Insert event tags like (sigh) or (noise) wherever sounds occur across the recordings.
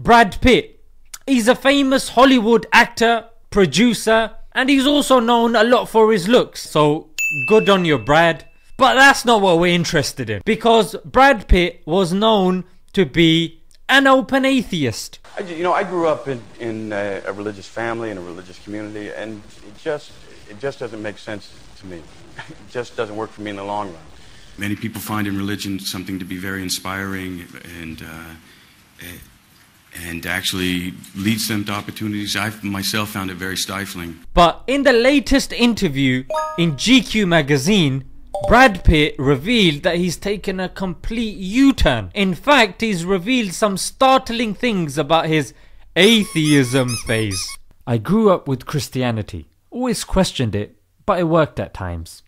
Brad Pitt. He's a famous Hollywood actor, producer, and he's also known a lot for his looks. So good on you, Brad. But that's not what we're interested in. Because Brad Pitt was known to be an open atheist. I, you know, I grew up in, in uh, a religious family, in a religious community, and it just, it just doesn't make sense to me. (laughs) It just doesn't work for me in the long run. Many people find in religion something to be very inspiring and, uh, and actually leads them to opportunities. I myself found it very stifling. But in the latest interview in GQ magazine, Brad Pitt revealed that he's taken a complete U turn. In fact, he's revealed some startling things about his atheism phase. I grew up with Christianity, always questioned it, but it worked at times.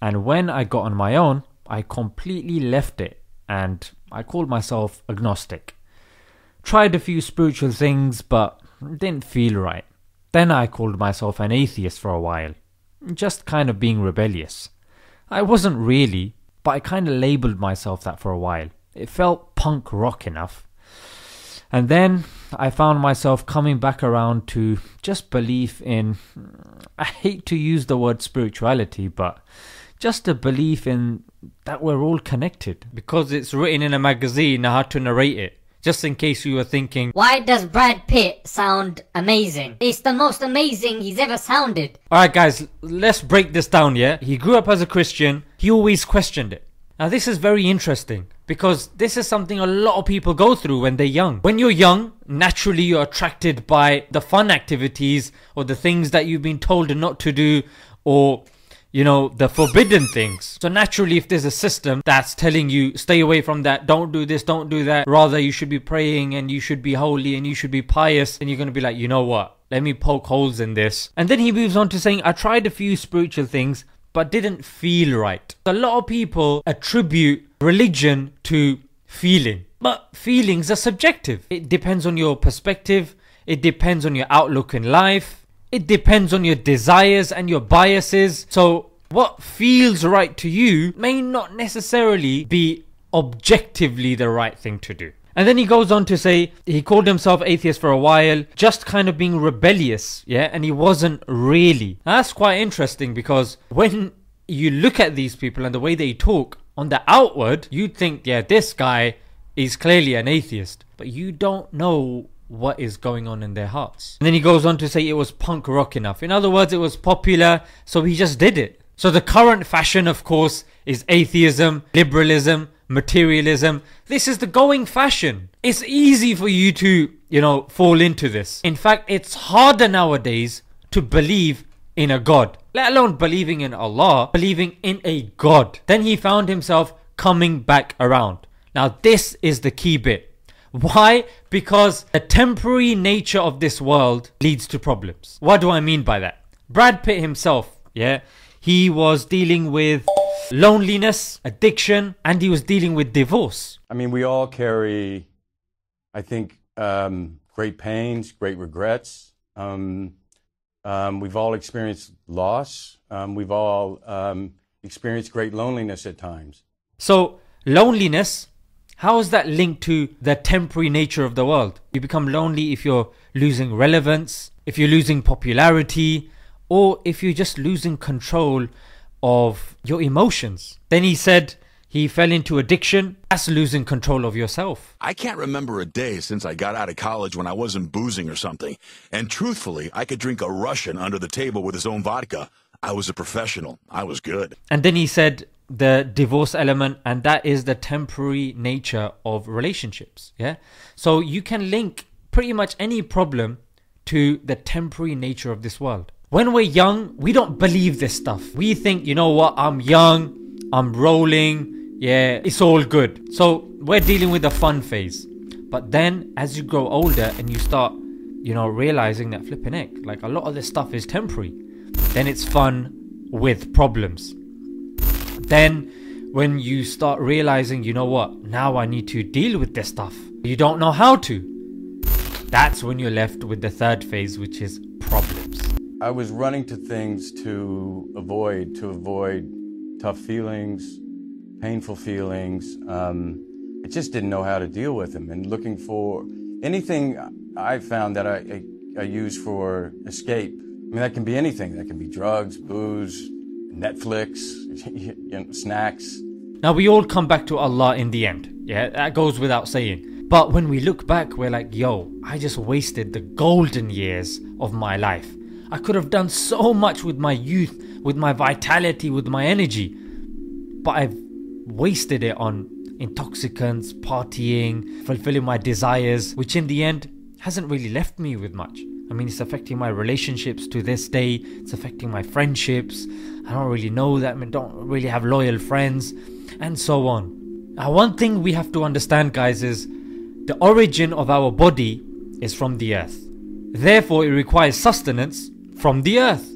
And when I got on my own, I completely left it and I called myself agnostic. Tried a few spiritual things, but didn't feel right. Then I called myself an atheist for a while, just kind of being rebellious. I wasn't really, but I kind of labeled myself that for a while. It felt punk rock enough. And then I found myself coming back around to just belief in, I hate to use the word spirituality, but just a belief in that we're all connected. Because it's written in a magazine, I had to narrate it. Just in case you were thinking, Why does Brad Pitt sound amazing? It's the most amazing he's ever sounded. Alright, guys, let's break this down, yeah? He grew up as a Christian, he always questioned it. Now, this is very interesting because this is something a lot of people go through when they're young. When you're young, naturally you're attracted by the fun activities or the things that you've been told not to do or you know, the forbidden things. So naturally, if there's a system that's telling you, stay away from that, don't do this, don't do that, rather you should be praying and you should be holy and you should be pious, and you're going to be like, you know what? Let me poke holes in this. And then he moves on to saying, I tried a few spiritual things, but didn't feel right. A lot of people attribute religion to feeling. But feelings are subjective. It depends on your perspective. It depends on your outlook in life. It depends on your desires and your biases. So, what feels right to you may not necessarily be objectively the right thing to do. And then he goes on to say he called himself atheist for a while, just kind of being rebellious, yeah, and he wasn't really. Now, that's quite interesting because when you look at these people and the way they talk on the outward, you'd think, yeah, this guy is clearly an atheist, but you don't know what is going on in their hearts. And then he goes on to say it was punk rock enough. In other words, it was popular, so he just did it. So the current fashion, of course, is atheism, liberalism, materialism. This is the going fashion. It's easy for you to, you know, fall into this. In fact, it's harder nowadays to believe in a God, let alone believing in Allah, believing in a God. Then he found himself coming back around. Now, this is the key bit. Why? Because the temporary nature of this world leads to problems. What do I mean by that? Brad Pitt himself, yeah, he was dealing with loneliness, addiction, and he was dealing with divorce. I mean, we all carry, I think, um, great pains, great regrets. Um, um, we've all experienced loss. Um, we've all um, experienced great loneliness at times. So, loneliness how is that linked to the temporary nature of the world? You become lonely if you're losing relevance, if you're losing popularity, or if you're just losing control of your emotions. Then he said he fell into addiction. That's losing control of yourself. I can't remember a day since I got out of college when I wasn't boozing or something. And truthfully, I could drink a Russian under the table with his own vodka. I was a professional. I was good. And then he said the divorce element and that is the temporary nature of relationships yeah? So you can link pretty much any problem to the temporary nature of this world. When we're young we don't believe this stuff. We think you know what i'm young i'm rolling yeah it's all good. So we're dealing with the fun phase. But then as you grow older and you start you know realizing that flipping heck like a lot of this stuff is temporary then it's fun with problems then when you start realizing, you know what, now I need to deal with this stuff, you don't know how to. That's when you're left with the third phase, which is problems. I was running to things to avoid, to avoid tough feelings, painful feelings. Um, I just didn't know how to deal with them and looking for anything I've found that I, I, I use for escape, I mean, that can be anything. That can be drugs, booze, Netflix, (laughs) you know, snacks. Now we all come back to Allah in the end. Yeah, that goes without saying. But when we look back, we're like, yo, I just wasted the golden years of my life. I could have done so much with my youth, with my vitality, with my energy. But I've wasted it on intoxicants, partying, fulfilling my desires, which in the end hasn't really left me with much. I mean, it's affecting my relationships to this day. It's affecting my friendships. I don't really know that. I don't really have loyal friends, and so on. Now, one thing we have to understand, guys, is the origin of our body is from the earth. Therefore, it requires sustenance from the earth.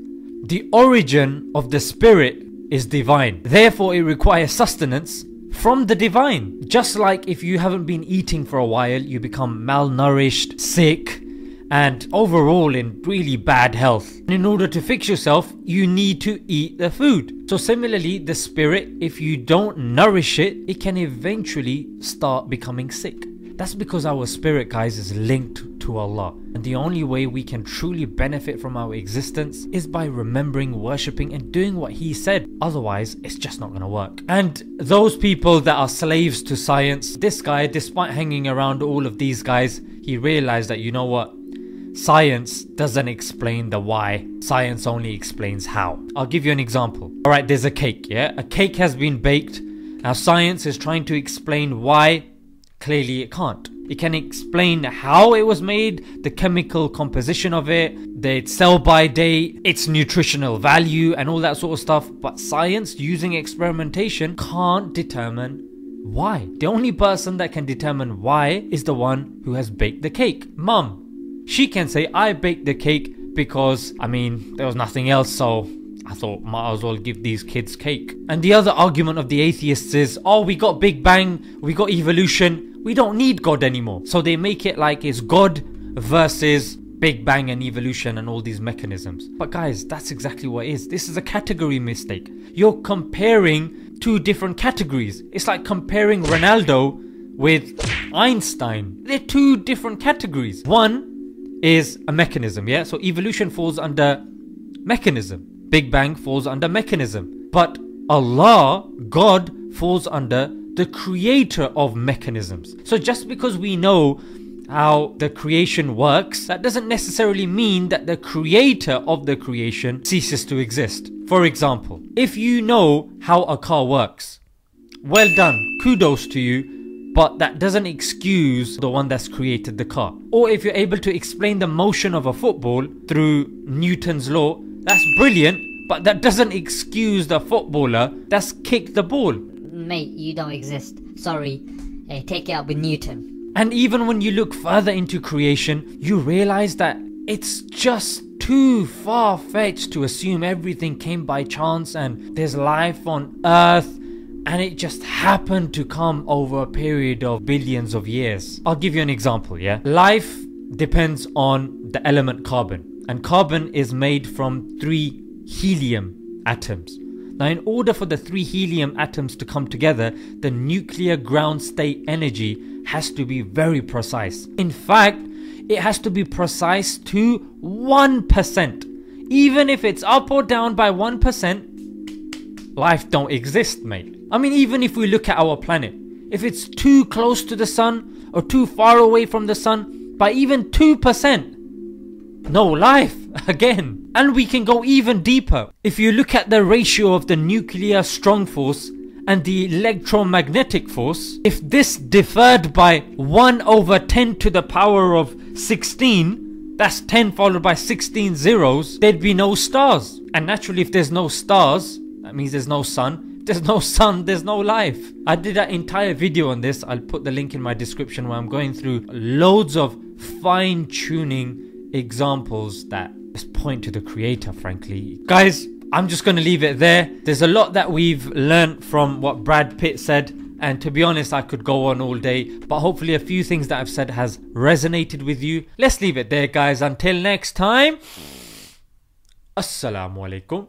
The origin of the spirit is divine. Therefore, it requires sustenance from the divine. Just like if you haven't been eating for a while, you become malnourished, sick, and overall in really bad health. In order to fix yourself, you need to eat the food. So, similarly, the spirit, if you don't nourish it, it can eventually start becoming sick. That's because our spirit, guys, is linked to Allah. And the only way we can truly benefit from our existence is by remembering, worshipping, and doing what He said. Otherwise, it's just not gonna work. And those people that are slaves to science, this guy, despite hanging around all of these guys, he realized that, you know what? Science doesn't explain the why, science only explains how. I'll give you an example. Alright, there's a cake, yeah? A cake has been baked. Now, science is trying to explain why, clearly, it can't. It can explain how it was made, the chemical composition of it, the sell by date, its nutritional value, and all that sort of stuff. But science, using experimentation, can't determine why. The only person that can determine why is the one who has baked the cake. Mum, she can say, I baked the cake because, I mean, there was nothing else, so I thought might as well give these kids cake. And the other argument of the atheists is, oh, we got Big Bang, we got evolution, we don't need God anymore. So they make it like it's God versus Big Bang and evolution and all these mechanisms. But guys, that's exactly what it is. This is a category mistake. You're comparing two different categories. It's like comparing Ronaldo with Einstein. They're two different categories. One is a mechanism, yeah? So evolution falls under mechanism. Big Bang falls under mechanism. But Allah, God, falls under the creator of mechanisms. So just because we know how the creation works, that doesn't necessarily mean that the creator of the creation ceases to exist. For example, if you know how a car works, well done, kudos to you but that doesn't excuse the one that's created the car. Or if you're able to explain the motion of a football through Newton's law, that's brilliant, but that doesn't excuse the footballer that's kicked the ball. Mate, you don't exist. Sorry. Hey, take it up with Newton. And even when you look further into creation, you realize that it's just too far fetched to assume everything came by chance and there's life on Earth and it just happened to come over a period of billions of years. I'll give you an example, yeah? Life depends on the element carbon, and carbon is made from three helium atoms. Now, in order for the three helium atoms to come together, the nuclear ground state energy has to be very precise. In fact, it has to be precise to 1%. Even if it's up or down by 1%, life don't exist, mate. I mean, even if we look at our planet, if it's too close to the sun or too far away from the sun by even 2%, no life (laughs) again. And we can go even deeper. If you look at the ratio of the nuclear strong force and the electromagnetic force, if this differed by 1 over 10 to the power of 16, that's 10 followed by 16 zeros, there'd be no stars. And naturally, if there's no stars, that means there's no sun there's no sun, there's no life. I did an entire video on this. I'll put the link in my description where I'm going through loads of fine tuning examples that just point to the creator, frankly. Guys, I'm just going to leave it there. There's a lot that we've learned from what Brad Pitt said. And to be honest, I could go on all day, but hopefully a few things that I've said has resonated with you. Let's leave it there, guys. Until next time, Assalamu alaikum.